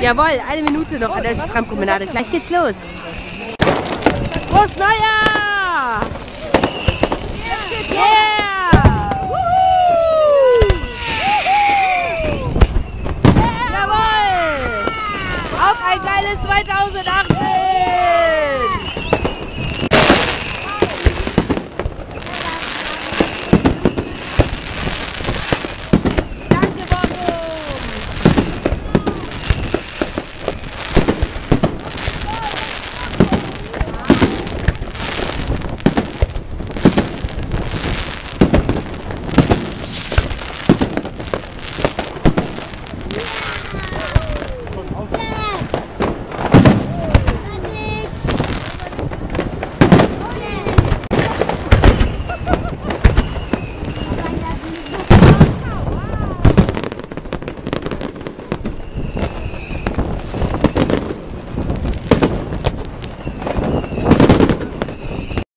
Jawohl, eine Minute noch an der Strandpromenade. Gleich geht's los. Prost Neujahr! Yeah! yeah. Jawohl! Auf ein geiles 2018!